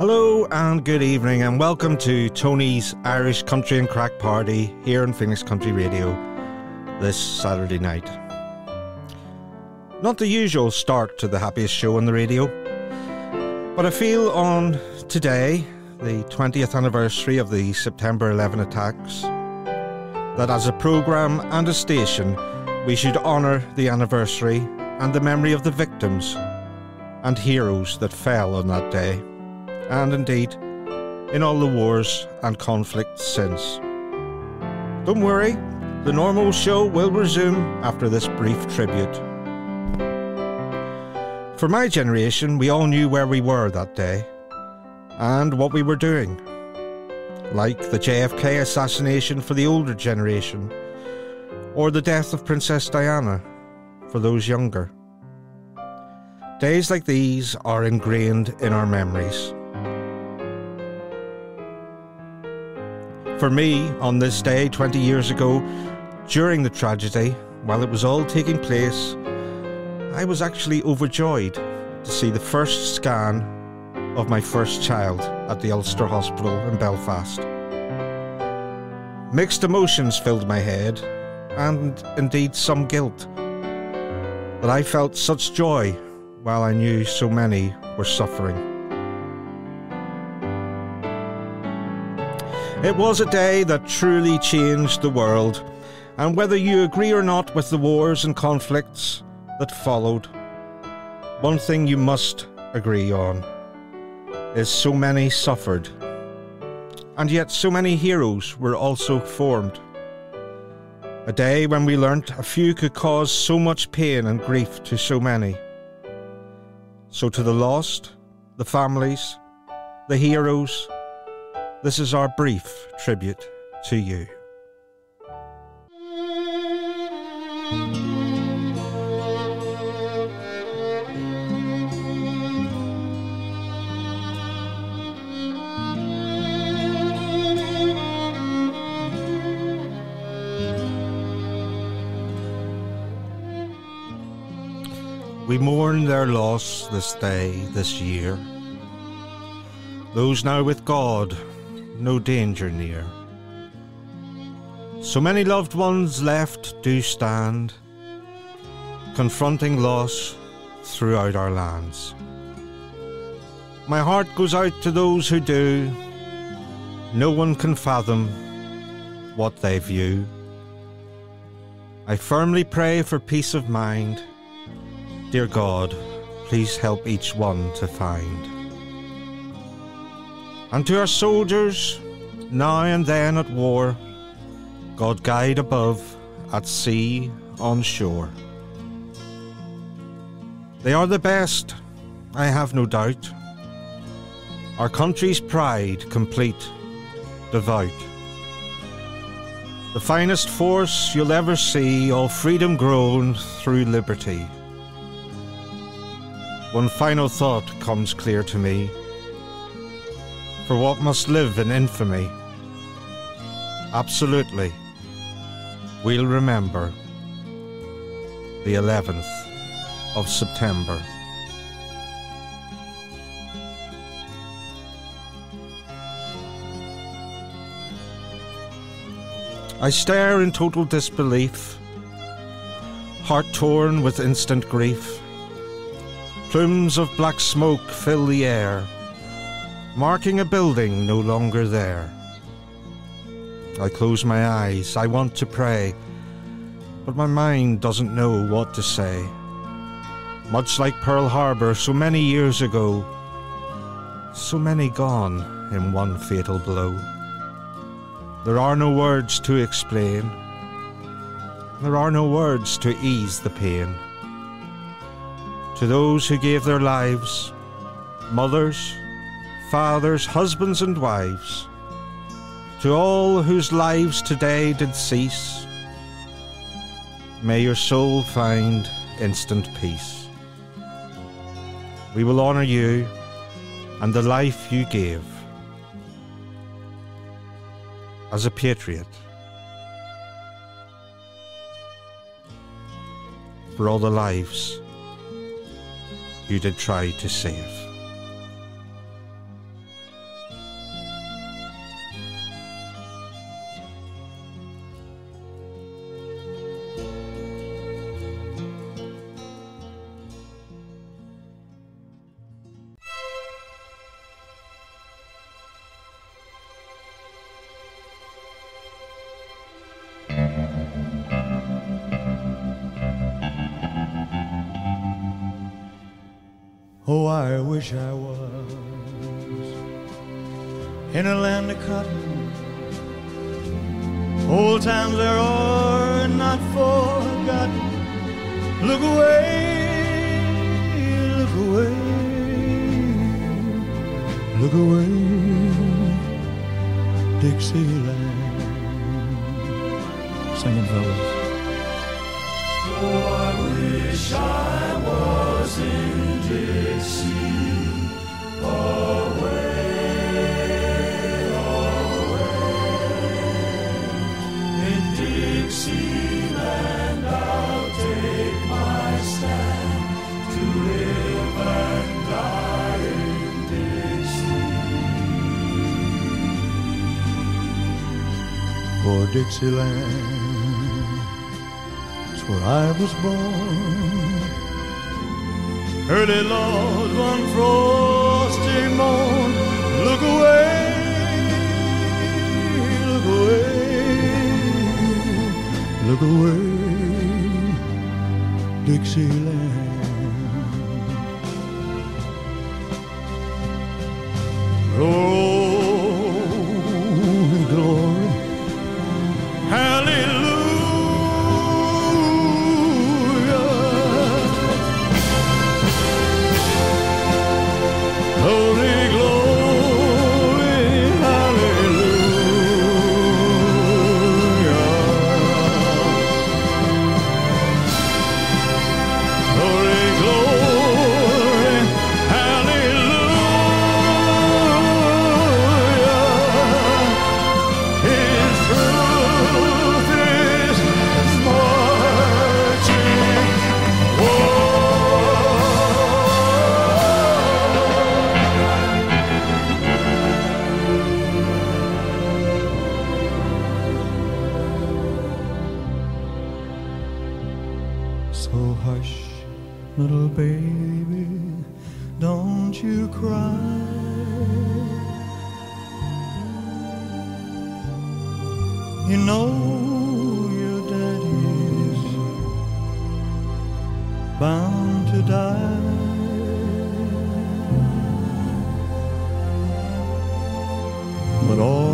Hello and good evening, and welcome to Tony's Irish Country and Craic Party here on Phoenix Country Radio this Saturday night. Not the usual start to the happiest show on the radio, but I feel on today, the 20th anniversary of the September 11 attacks, that as a programme and a station, we should honour the anniversary and the memory of the victims and heroes that fell on that day and indeed in all the wars and conflicts since. Don't worry, the normal show will resume after this brief tribute. For my generation, we all knew where we were that day and what we were doing. Like the JFK assassination for the older generation, or the death of Princess Diana for those younger. Days like these are ingrained in our memories. For me, on this day 20 years ago, during the tragedy, while it was all taking place, I was actually overjoyed to see the first scan of my first child at the Ulster Hospital in Belfast. Mixed emotions filled my head, and indeed some guilt. But I felt such joy while I knew so many were suffering. It was a day that truly changed the world, and whether you agree or not with the wars and conflicts that followed, one thing you must agree on is so many suffered, and yet so many heroes were also formed. A day when we learnt a few could cause so much pain and grief to so many. So, to the lost, the families, the heroes, this is our brief tribute to you. Mourn their loss this day, this year. Those now with God no danger near. So many loved ones left do stand, confronting loss throughout our lands. My heart goes out to those who do. No one can fathom what they view. I firmly pray for peace of mind. Dear God, please help each one to find. And to our soldiers, now and then at war, God guide above, at sea, on shore. They are the best, I have no doubt. Our country's pride, complete, devout. The finest force you'll ever see, all freedom grown through liberty. One final thought comes clear to me for what must live in infamy. Absolutely, we'll remember the 11th of September. I stare in total disbelief, heart torn with instant grief. Plumes of black smoke fill the air marking a building no longer there. I close my eyes, I want to pray, but my mind doesn't know what to say. Much like Pearl Harbor so many years ago, so many gone in one fatal blow. There are no words to explain, there are no words to ease the pain. To those who gave their lives, mothers, fathers, husbands, and wives, to all whose lives today did cease, may your soul find instant peace. we will honour you and the life you gave. As a patriot, for all the lives you did try to save. Oh, I wish I was in a land of cotton. Old times there are not forgotten. Look away, look away, look away, Dixieland. Sing it, fellas. Oh, I wish I was in For Dixieland where I was born. Early Lord, one frosty So hush, little baby, don't you cry. You know your daddy's bound to die. But all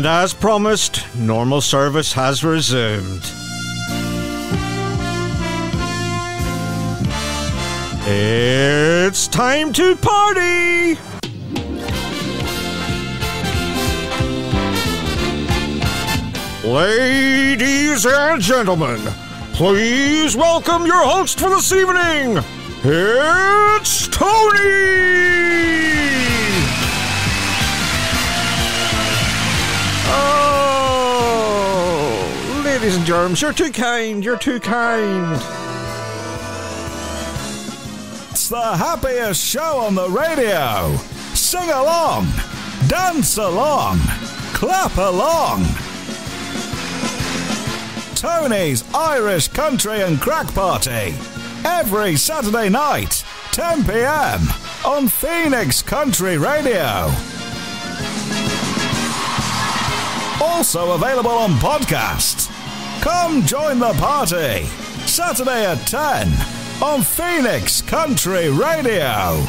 And as promised, normal service has resumed. It's time to party! Ladies and gentlemen, please welcome your host for this evening. It's Tony! Ladies and germs, you're too kind, you're too kind. It's the happiest show on the radio. Sing along, dance along, clap along. Tony's Irish Country and Craic Party. Every Saturday night, 10 pm on Phoenix Country Radio. Also available on podcast. Come join the party. Saturday at 10 on Phoenix Country Radio.